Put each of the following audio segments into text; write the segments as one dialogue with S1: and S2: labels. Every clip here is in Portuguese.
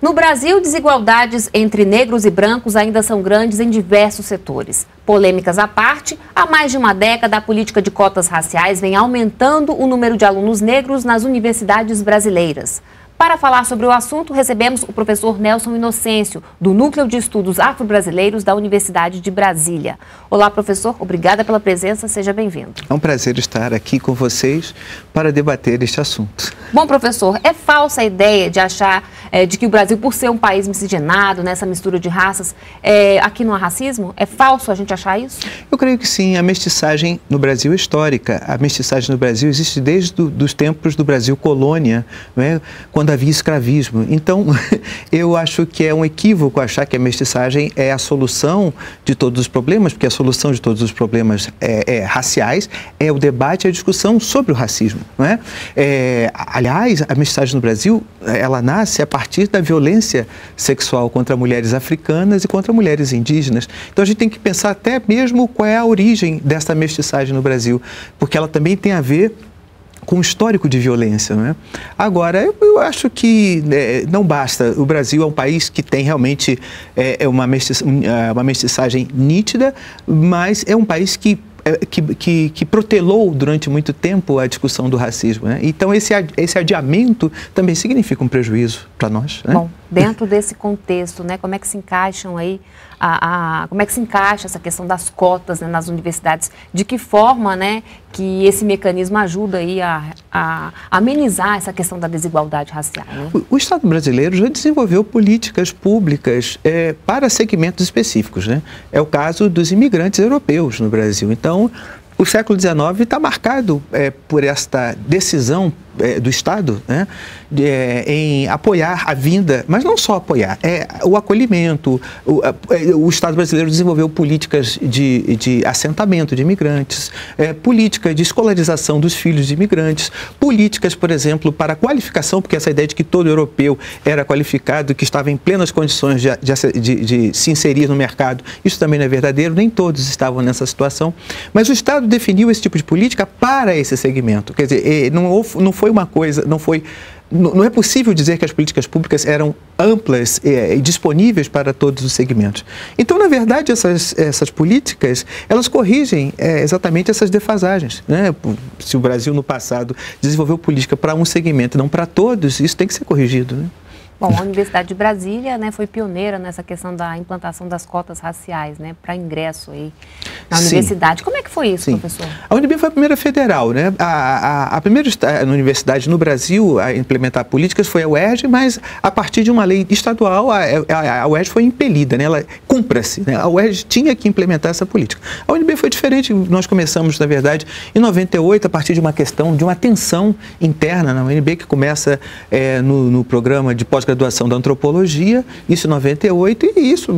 S1: No Brasil, desigualdades entre negros e brancos ainda são grandes em diversos setores. Polêmicas à parte, há mais de uma década a política de cotas raciais vem aumentando o número de alunos negros nas universidades brasileiras. Para falar sobre o assunto, recebemos o professor Nelson Inocêncio, do Núcleo de Estudos Afro-Brasileiros da Universidade de Brasília. Olá, professor, obrigada pela presença, seja bem-vindo.
S2: É um prazer estar aqui com vocês para debater este assunto.
S1: Bom, professor, é falsa a ideia de achar é, de que o Brasil, por ser um país miscigenado, nessa mistura de raças, é, aqui não há racismo? É falso a gente achar isso?
S2: Eu creio que sim. A mestiçagem no Brasil é histórica. A mestiçagem no Brasil existe desde os tempos do Brasil colônia, é? quando quando havia escravismo. Então, eu acho que é um equívoco achar que a mestiçagem é a solução de todos os problemas, porque a solução de todos os problemas é, é raciais é o debate a discussão sobre o racismo. Não é? é? aliás, a mestiçagem no Brasil, ela nasce a partir da violência sexual contra mulheres africanas e contra mulheres indígenas. Então, a gente tem que pensar até mesmo qual é a origem dessa mestiçagem no Brasil, porque ela também tem a ver com histórico de violência. Não é? Agora, eu, eu acho que é, não basta. O Brasil é um país que tem realmente é, é uma, mestiça, é, uma mestiçagem nítida, mas é um país que é, que, que, que, protelou durante muito tempo a discussão do racismo. Né? Então, esse, esse adiamento também significa um prejuízo para nós. Né?
S1: Bom, dentro desse contexto, né, como é que se encaixam aí, a, a como é que se encaixa essa questão das cotas né, nas universidades? De que forma né, que esse mecanismo ajuda aí a, a amenizar essa questão da desigualdade racial? Né?
S2: O, o, Estado brasileiro já desenvolveu políticas públicas é, para segmentos específicos. Né? É o caso dos imigrantes europeus no Brasil. Então, o século XIX está marcado é, por esta decisão do Estado né, de, é, em apoiar a vinda, mas não só apoiar, é o acolhimento. O, a, é, o Estado brasileiro desenvolveu políticas de, de assentamento de imigrantes, é, política de escolarização dos filhos de imigrantes, políticas, por exemplo, para qualificação, porque essa ideia de que todo europeu era qualificado, que estava em plenas condições de, de, de se inserir no mercado, isso também não é verdadeiro, nem todos estavam nessa situação. Mas o Estado definiu esse tipo de política para esse segmento. Quer dizer, não, não foi uma coisa, não foi não é possível dizer que as políticas públicas eram amplas e, disponíveis para todos os segmentos. Então, na verdade, essas, essas políticas, elas corrigem é, exatamente essas defasagens. Né? Se o Brasil, no passado, desenvolveu política para um segmento, não para todos, isso tem que ser corrigido. Né?
S1: Bom, a Universidade de Brasília né, foi pioneira nessa questão da implantação das cotas raciais né, para ingresso aí na Sim. universidade. Como é que foi isso, Sim. professor?
S2: A UNB foi a primeira federal. Né? A, a, a primeira universidade no Brasil a implementar políticas foi a UERJ, mas a partir de uma lei estadual, a, a, a UERJ foi impelida, né? ela cumpra-se. Né? A UERJ tinha que implementar essa política. A UNB foi diferente, nós começamos, na verdade, em 98, a partir de uma questão, de uma tensão interna na UNB, que começa é, no, no programa de pós graduação da antropologia, isso em 98, e isso,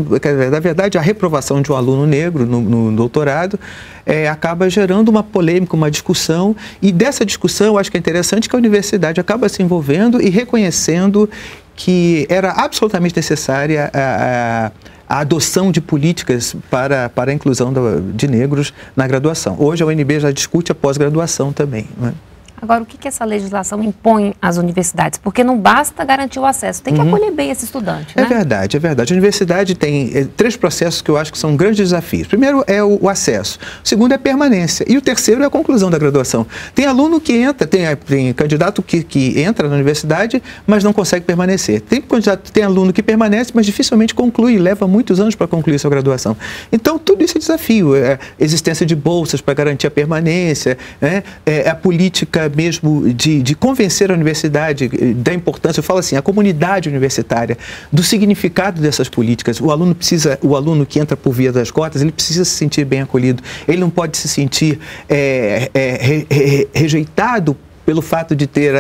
S2: na verdade, a reprovação de um aluno negro no, no doutorado é, acaba gerando uma polêmica, uma discussão, e dessa discussão, acho que é interessante que a universidade acaba se envolvendo e reconhecendo que era absolutamente necessária a, a a adoção de políticas para, para a inclusão de negros na graduação. Hoje a UNB já discute a pós-graduação também. Não é?
S1: Agora, o que, que essa legislação impõe às universidades? Porque não basta garantir o acesso, tem que uhum. acolher bem esse estudante.
S2: É né? verdade, é verdade. A universidade tem é, três processos que eu acho que são grandes desafios. Primeiro é o, o, acesso, o segundo é a permanência e o terceiro é a conclusão da graduação. Tem aluno que entra, tem, tem candidato que, que entra na universidade, mas não consegue permanecer. Tem candidato, tem aluno que permanece, mas dificilmente conclui, leva muitos anos para concluir sua graduação. Então, tudo isso é desafio. É existência de bolsas para garantir a permanência, né? é a política mesmo de, de convencer a universidade eh, da importância, eu falo assim, a comunidade universitária, do significado dessas políticas. O aluno precisa, o aluno que entra por via das cotas, ele precisa se sentir bem acolhido, ele não pode se sentir é, é, re, re, rejeitado pelo fato de ter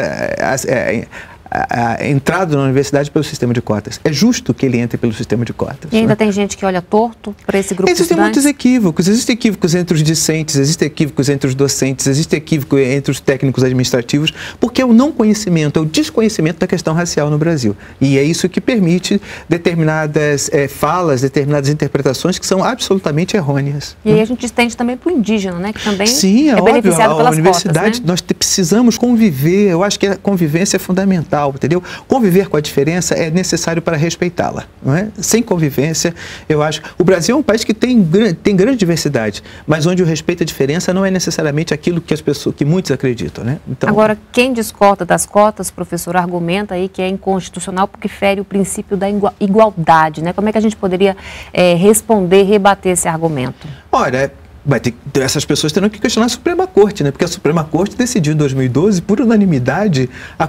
S2: a entrada na universidade pelo sistema de cotas. É justo que ele entre pelo sistema de cotas.
S1: E ainda né? tem gente que olha torto para esse grupo
S2: Existem muitos equívocos. Existem equívocos entre os discentes, existem equívocos entre os docentes, existem equívocos entre os técnicos administrativos, porque é o não conhecimento, é o desconhecimento da questão racial no Brasil. E é isso que permite determinadas é, falas, determinadas interpretações que são absolutamente errôneas.
S1: E aí a gente estende também para o indígena, né? Que também
S2: Sim, é,
S1: é
S2: óbvio,
S1: beneficiado
S2: a,
S1: pelas
S2: a universidade,
S1: cotas, né?
S2: nós precisamos conviver. Eu acho que a convivência é fundamental entendeu? Conviver com a diferença é necessário para respeitá-la, não é? Sem convivência, eu acho. O Brasil é um país que tem, tem grande diversidade, mas onde o respeito à diferença não é necessariamente aquilo que as pessoas, que muitos acreditam, né?
S1: Então, Agora, quem discorda das cotas, professor, argumenta aí que é inconstitucional porque fere o princípio da igualdade, né? Como é que a gente poderia é, responder, rebater esse argumento?
S2: Olha, vai ter, essas pessoas terão que questionar a Suprema Corte, né? Porque a Suprema Corte decidiu em 2012, por unanimidade, a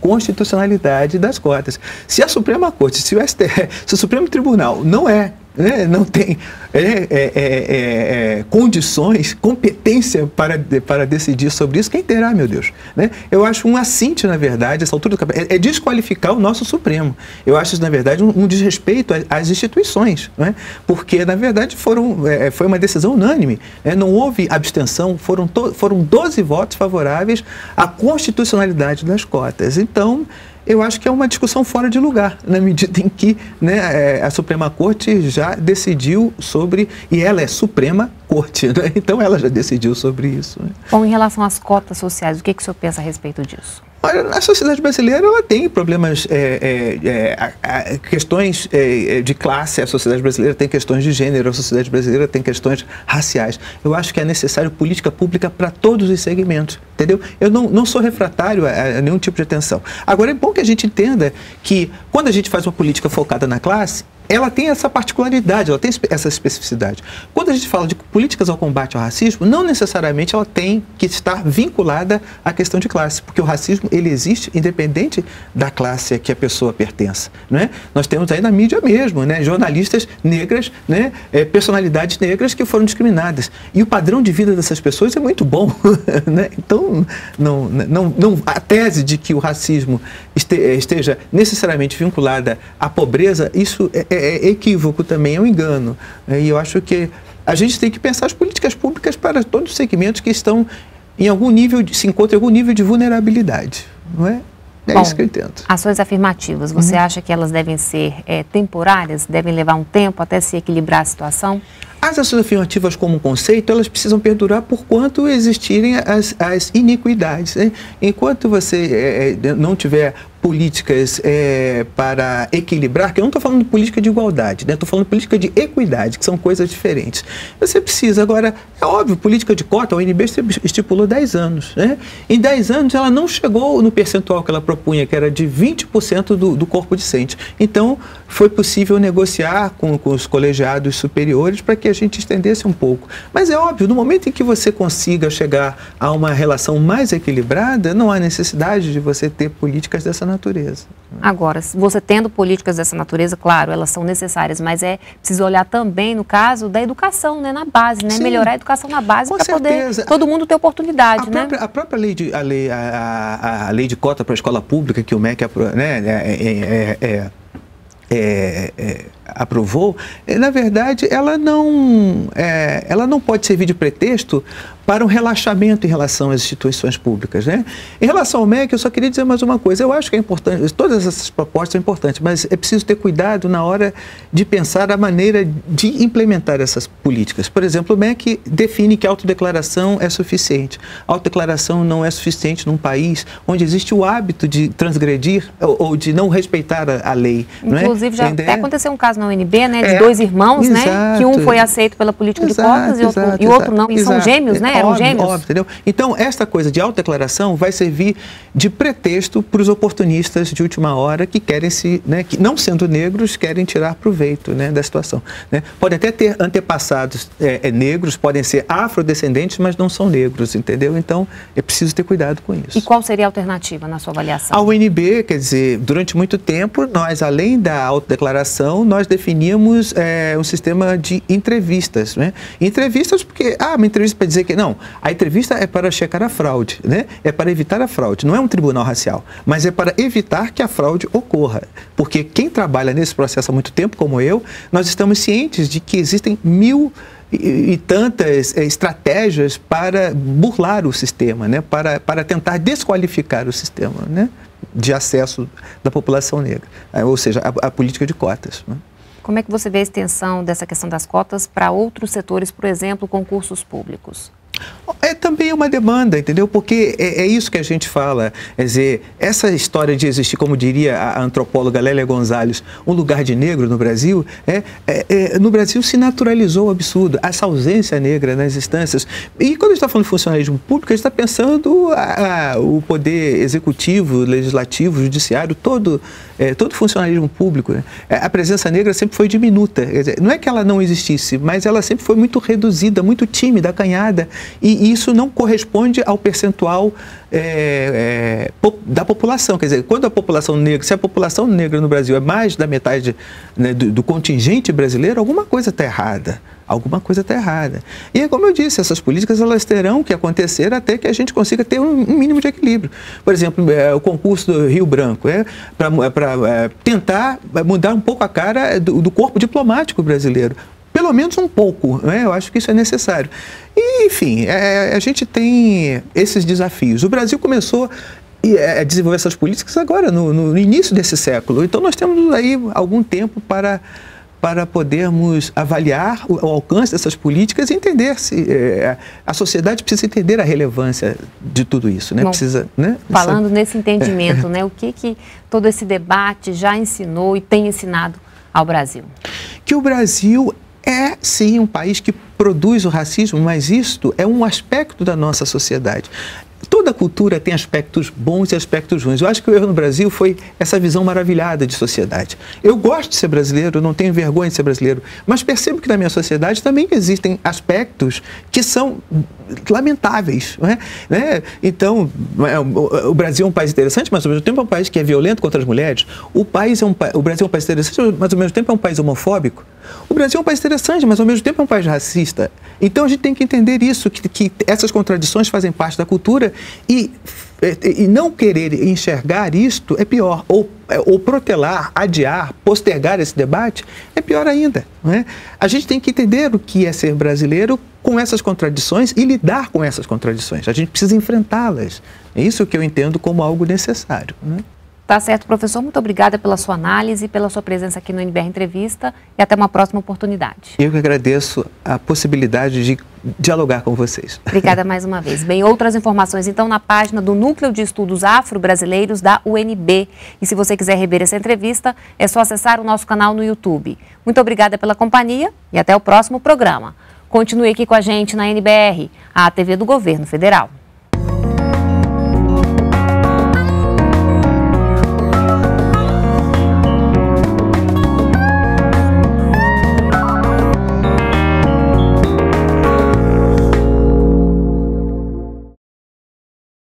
S2: constitucionalidade das cotas. Se a Suprema Corte, se o STF, se o Supremo Tribunal não é né, não tem é é, é, é, é, condições, competência para, para decidir sobre isso, quem terá, meu Deus? Né? Eu acho um assinte, na verdade, essa altura do campeonato, é, desqualificar o nosso Supremo. Eu acho isso, na verdade, um, um desrespeito às instituições, né? porque, na verdade, foram, foi uma decisão unânime, né? não houve abstenção, foram, foram 12 votos favoráveis à constitucionalidade das cotas. Então, eu acho que é uma discussão fora de lugar, na medida em que né, é, a Suprema Corte já decidiu sobre, e ela é Suprema Corte, né? então ela já decidiu sobre isso. Né?
S1: Bom, em relação às cotas sociais, o que, que o senhor pensa a respeito disso?
S2: Olha, a sociedade brasileira ela tem problemas, é, é, é, a, a, questões é, é, de classe, a sociedade brasileira tem questões de gênero, a sociedade brasileira tem questões raciais. Eu acho que é necessário política pública para todos os segmentos, entendeu? Eu não, não sou refratário a, a, nenhum tipo de atenção. Agora, é bom que a gente entenda que quando a gente faz uma política focada na classe, ela tem essa particularidade, ela tem essa especificidade. Quando a gente fala de políticas ao combate ao racismo, não necessariamente ela tem que estar vinculada à questão de classe, porque o racismo ele existe independente da classe a que a pessoa pertença. Né? Nós temos aí na mídia mesmo, né? jornalistas negras, né? É, personalidades negras que foram discriminadas. E o padrão de vida dessas pessoas é muito bom. né? Então, não, não, não, a tese de que o racismo esteja necessariamente vinculada à pobreza, isso é, é é, é equívoco também, é um engano. É, e eu acho que a gente tem que pensar as políticas públicas para todos os segmentos que estão em algum nível, de, se encontram em algum nível de vulnerabilidade, não é? É Bom, isso que eu entendo.
S1: Ações afirmativas, você uhum. acha que elas devem ser é, temporárias, devem levar um tempo até se equilibrar a situação?
S2: As ações afirmativas como conceito, elas precisam perdurar por quanto existirem as, as iniquidades. Né? Enquanto você é, não tiver políticas é, para equilibrar, que eu não estou falando de política de igualdade, estou né? falando de política de equidade, que são coisas diferentes. Você precisa, agora, é óbvio, política de cota, a UNB estipulou 10 anos. Né? Em 10 anos, ela não chegou no percentual que ela propunha, que era de 20% do, do corpo docente. Então, foi possível negociar com, com os colegiados superiores para que a gente estendesse um pouco. Mas é óbvio, no momento em que você consiga chegar a uma relação mais equilibrada, não há necessidade de você ter políticas dessa natureza.
S1: Agora, você tendo políticas dessa natureza, claro, elas são necessárias, mas é preciso olhar também, no caso, da educação, né, na base, né? Sim, Melhorar a educação na base para poder todo mundo ter oportunidade,
S2: a
S1: né?
S2: Própria, a própria lei de, a lei, a, a, a lei de cota para a escola pública que o MEC né, é, é, é, é, é aprovou, na verdade, ela não, é, ela não pode servir de pretexto para um relaxamento em relação às instituições públicas. Né? Em relação ao MEC, eu só queria dizer mais uma coisa. Eu acho que é importante, todas essas propostas são importantes, mas é preciso ter cuidado na hora de pensar a maneira de implementar essas políticas. Por exemplo, o MEC define que a autodeclaração é suficiente. A autodeclaração não é suficiente num país onde existe o hábito de transgredir ou, ou de não respeitar a, a lei.
S1: É? Inclusive, já até aconteceu um caso na UNB, né, de é, dois irmãos, exato, né, que um foi aceito pela política exato, de cotas e, outro, exato, e outro não, e são gêmeos, né? Eram óbvio, gêmeos. Óbvio,
S2: entendeu? Então, esta coisa de autodeclaração vai servir de pretexto para os oportunistas de última hora que querem se, né, que não sendo negros, querem tirar proveito né, da situação. Né? Podem até ter antepassados é, é, negros, podem ser afrodescendentes, mas não são negros, entendeu? Então, é preciso ter cuidado com isso.
S1: E qual seria a alternativa na sua avaliação?
S2: A UNB, quer dizer, durante muito tempo, nós, além da autodeclaração, nós definíamos é, um sistema de entrevistas. Né? Entrevistas porque, ah, uma entrevista para dizer que não, a entrevista é para checar a fraude, né? É para evitar a fraude. Não é um tribunal racial, mas é para evitar que a fraude ocorra. Porque quem trabalha nesse processo há muito tempo, como eu, nós estamos cientes de que existem mil e, tantas é, estratégias para burlar o sistema, né? para, para tentar desqualificar o sistema né? de acesso da população negra, é, ou seja, a, a política de cotas. Né?
S1: Como é que você vê a extensão dessa questão das cotas para outros setores, por exemplo, concursos públicos?
S2: É também uma demanda, entendeu? Porque é, é, isso que a gente fala. Quer dizer, essa história de existir, como diria a antropóloga Lélia Gonzalez, um lugar de negro no Brasil, é, é, é no Brasil se naturalizou o absurdo, essa ausência negra nas instâncias. E quando a gente está falando de funcionalismo público, a gente está pensando a, a, o poder executivo, legislativo, judiciário, todo, é, todo funcionalismo público. Né? É, a presença negra sempre foi diminuta. Dizer, não é que ela não existisse, mas ela sempre foi muito reduzida, muito tímida, acanhada, e isso não corresponde ao percentual é, é, da população. Quer dizer, quando a população negra, se a população negra no Brasil é mais da metade né, do, do contingente brasileiro, alguma coisa está errada alguma coisa está errada. E é como eu disse, essas políticas elas terão que acontecer até que a gente consiga ter um, mínimo de equilíbrio. Por exemplo, é, o concurso do Rio Branco é para é, tentar mudar um pouco a cara do, do corpo diplomático brasileiro pelo menos um pouco. Né? Eu acho que isso é necessário. E, enfim, é, a gente tem esses desafios. O Brasil começou é, a desenvolver essas políticas agora, no, no início desse século. Então, nós temos aí algum tempo para para podermos avaliar o, alcance dessas políticas e entender se é, a sociedade precisa entender a relevância de tudo isso, né?
S1: Bom,
S2: precisa,
S1: né? Falando nesse entendimento, né? O que que todo esse debate já ensinou e tem ensinado ao Brasil?
S2: Que o Brasil é sim um país que produz o racismo, mas isto é um aspecto da nossa sociedade toda cultura tem aspectos bons e aspectos ruins. Eu acho que o erro no Brasil foi essa visão maravilhada de sociedade. Eu gosto de ser brasileiro, não tenho vergonha de ser brasileiro, mas percebo que na minha sociedade também existem aspectos que são lamentáveis. É? Né? Então, é, o Brasil é um país interessante, mas ao mesmo tempo é um país que é violento contra as mulheres. O, país é um, o Brasil é um país interessante, mas ao mesmo tempo é um país homofóbico. O Brasil é um país interessante, mas ao mesmo tempo é um país racista. Então a gente tem que entender isso, que, que essas contradições fazem parte da cultura e, e não querer enxergar isto é pior. Ou, ou protelar, adiar, postergar esse debate é pior ainda. Não é? A gente tem que entender o que é ser brasileiro com essas contradições e lidar com essas contradições. A gente precisa enfrentá-las. É isso que eu entendo como algo necessário. Né?
S1: Tá certo, professor. Muito obrigada pela sua análise, pela sua presença aqui no NBR Entrevista e até uma próxima oportunidade.
S2: Eu que agradeço a possibilidade de dialogar com vocês.
S1: Obrigada mais uma vez. Bem, outras informações então na página do Núcleo de Estudos Afro-Brasileiros da UNB. E se você quiser rever essa entrevista, é só acessar o nosso canal no YouTube. Muito obrigada pela companhia e até o próximo programa. Continue aqui com a gente na NBR, a TV do Governo Federal.